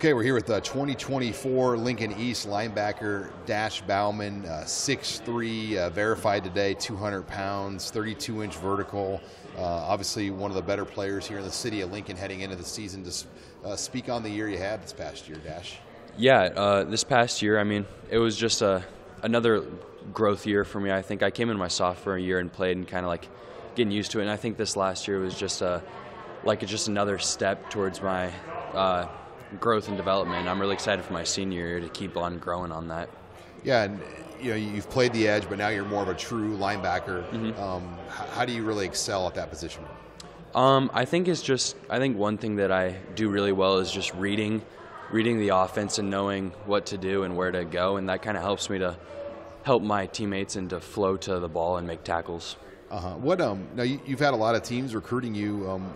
Okay, we're here with the 2024 Lincoln East linebacker Dash Bauman, uh, 6'3", uh, verified today, 200 pounds, 32 inch vertical. Uh, obviously, one of the better players here in the city of Lincoln heading into the season. Just uh, speak on the year you had this past year, Dash. Yeah, uh, this past year, I mean, it was just a another growth year for me. I think I came in my sophomore year and played and kind of like getting used to it. And I think this last year was just a like just another step towards my uh, growth and development. I'm really excited for my senior year to keep on growing on that. Yeah, and you know you've played the edge, but now you're more of a true linebacker. Mm-hmm. Um, how do you really excel at that position? Um, I think it's just I think one thing that I do really well is just reading, reading the offense and knowing what to do and where to go, and that kind of helps me to help my teammates and to flow to the ball and make tackles. Uh-huh. What um now you, have had a lot of teams recruiting you. Um,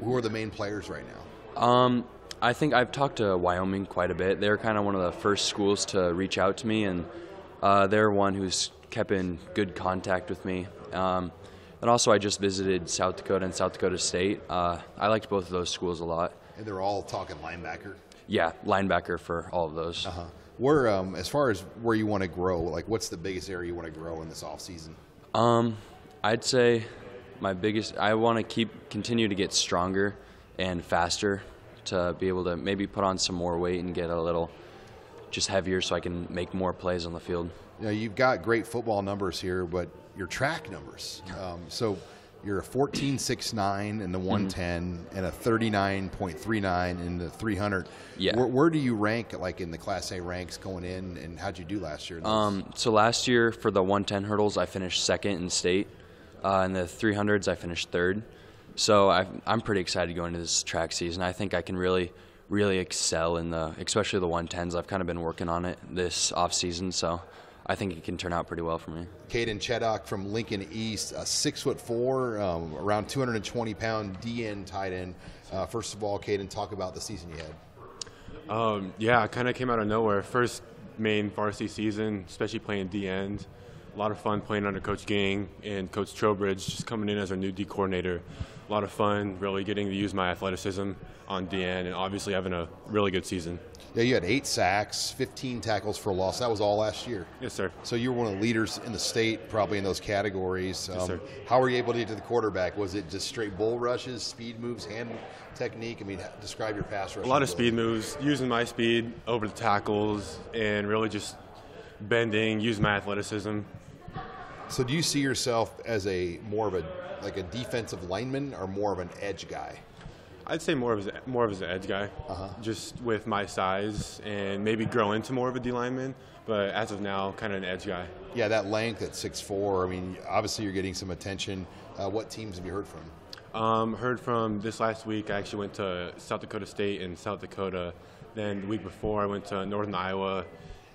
who are the main players right now? Um, I think I've talked to Wyoming quite a bit. They're kind of one of the first schools to reach out to me, and uh, they're one who's kept in good contact with me. Um, and also, I just visited South Dakota and South Dakota State. Uh, I liked both of those schools a lot. And they're all talking linebacker. Yeah, linebacker for all of those. Uh-huh. Where, um, as far as where you want to grow, like what's the biggest area you want to grow in this off season? Um, I'd say my biggest. I want to keep continue to get stronger and faster to be able to maybe put on some more weight and get a little just heavier so I can make more plays on the field. Know, you've got great football numbers here, but your track numbers. Um, so you're a 14.69 in the 110 mm-hmm. and a 39.39 in the 300. Yeah. Where, where, do you rank, like in the Class A ranks going in, and how'd you do last year? Um, so last year for the 110 hurdles, I finished second in state. Uh, in the 300s, I finished third. So i am pretty excited going into this track season. I think I can really, really excel in the, especially the 110s. I've kind of been working on it this off season, so I think it can turn out pretty well for me. Caden Cheddock from Lincoln East, a six foot four, um, around 220 pound DN tight end. Uh, first of all, Caden, talk about the season you had. Um, yeah, I kind of came out of nowhere. First main varsity season, especially playing D end a lot of fun playing under Coach Gang and Coach Trowbridge, just coming in as our new D coordinator. A lot of fun, really getting to use my athleticism on DN, and obviously having a really good season. Yeah, you had eight sacks, 15 tackles for a loss. That was all last year. Yes, sir. So you were one of the leaders in the state, probably in those categories. Um, yes, sir. How were you able to get to the quarterback? Was it just straight bull rushes, speed moves, hand technique? I mean, describe your pass rush. A lot of speed moves, using my speed over the tackles, and really just bending, using my athleticism. So do you see yourself as a more of a like a defensive lineman or more of an edge guy? I'd say more of as more of as an edge guy, uh-huh. just with my size and maybe grow into more of a D lineman. But as of now, kind of an edge guy. Yeah, that length at six four. I mean, obviously you're getting some attention. Uh, what teams have you heard from? Um, heard from this last week. I actually went to South Dakota State and South Dakota. Then the week before, I went to Northern Iowa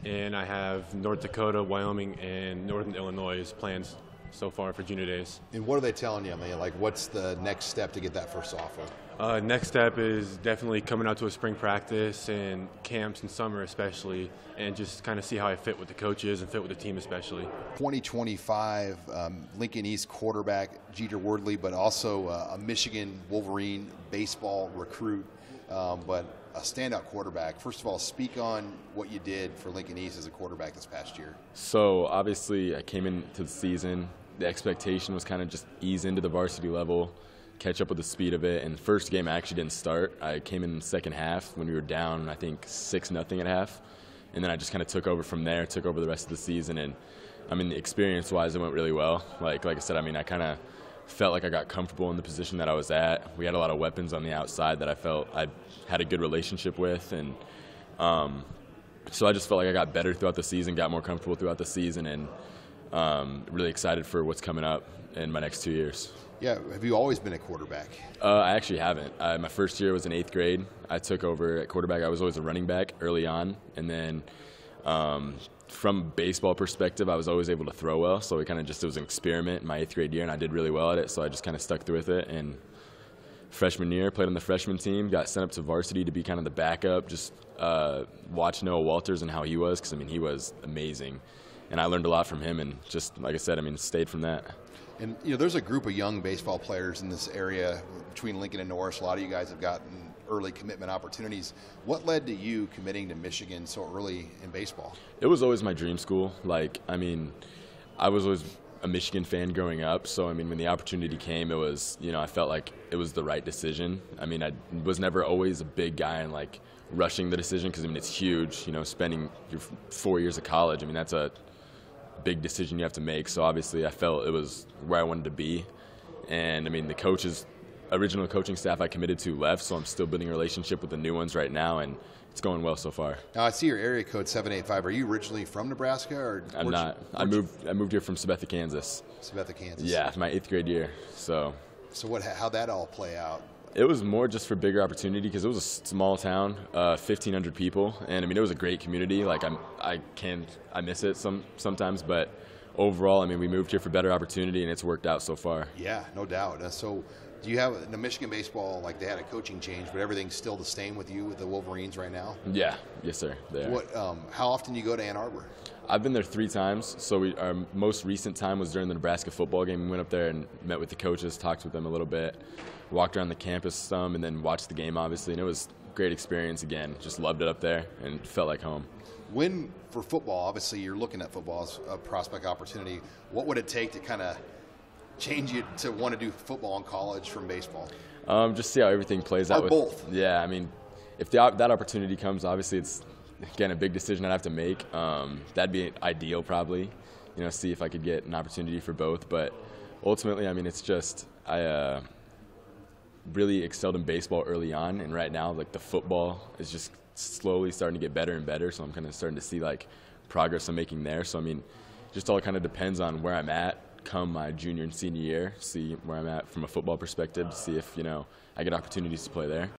and I have North Dakota, Wyoming, and Northern Illinois plans so far for junior days. And what are they telling you? I mean, like, what's the next step to get that first offer? Uh, next step is definitely coming out to a spring practice and camps in summer, especially, and just kind of see how I fit with the coaches and fit with the team, especially. 2025 um, Lincoln East quarterback Jeter Worthley, but also uh, a Michigan Wolverine baseball recruit. Um, but a standout quarterback. First of all, speak on what you did for Lincoln East as a quarterback this past year. So obviously, I came into the season. The expectation was kind of just ease into the varsity level, catch up with the speed of it. And first game I actually didn't start. I came in the second half when we were down, I think six nothing at half, and then I just kind of took over from there. Took over the rest of the season, and I mean, experience-wise, it went really well. Like like I said, I mean, I kind of felt like I got comfortable in the position that I was at. We had a lot of weapons on the outside that I felt I had a good relationship with, and um, so I just felt like I got better throughout the season, got more comfortable throughout the season, and um, really excited for what's coming up in my next two years. Yeah, have you always been a quarterback? Uh, I actually haven't. Uh, my first year was in eighth grade. I took over at quarterback. I was always a running back early on, and then um, from baseball perspective, I was always able to throw well, so it kind of just it was an experiment in my eighth grade year, and I did really well at it. So I just kind of stuck through with it. And freshman year, played on the freshman team, got sent up to varsity to be kind of the backup. Just uh, watch Noah Walters and how he was, because I mean he was amazing, and I learned a lot from him. And just like I said, I mean stayed from that. And you know, there's a group of young baseball players in this area between Lincoln and Norris. A lot of you guys have gotten early commitment opportunities. What led to you committing to Michigan so early in baseball? It was always my dream school. Like, I mean, I was always a Michigan fan growing up. So, I mean, when the opportunity came, it was, you know, I felt like it was the right decision. I mean, I was never always a big guy and like rushing the decision because, I mean, it's huge, you know, spending your four years of college. I mean, that's a big decision you have to make. So, obviously, I felt it was where I wanted to be. And, I mean, the coaches, original coaching staff I committed to left, so I'm still building a relationship with the new ones right now. And, it's going well so far. Now I see your area code seven eight five. Are you originally from Nebraska or? I'm not. You, I moved. You? I moved here from Sabetha, Kansas. Sabetha, Kansas. Yeah, my eighth grade year. So. So what? How that all play out? It was more just for bigger opportunity because it was a small town, uh, 1,500 people, and I mean it was a great community. Like I'm, I can, I miss it some sometimes, but overall, I mean we moved here for better opportunity, and it's worked out so far. Yeah, no doubt. Uh, so do you have in the Michigan baseball like they had a coaching change, but everything's still the same with you with the Wolverines right now? Yeah, yes, sir. What? Um, how often do you go to Ann Arbor? I've been there three times. So we, our most recent time was during the Nebraska football game. We went up there and met with the coaches, talked with them a little bit, walked around the campus some, and then watched the game obviously. And it was a great experience again. Just loved it up there and felt like home. When for football, obviously you're looking at football as a prospect opportunity. What would it take to kind of change you to want to do football in college from baseball? Um, just see how everything plays or out. With, both. Yeah, I mean, if the, that opportunity comes, obviously it's again a big decision I'd have to make. Um, that'd be ideal, probably. You know, see if I could get an opportunity for both. But ultimately, I mean, it's just I uh, really excelled in baseball early on, and right now, like the football is just slowly starting to get better and better. So I'm kind of starting to see like progress I'm making there. So I mean, just all kind of depends on where I'm at come my junior and senior year, see where I'm at from a football perspective, see if you know I get opportunities to play there.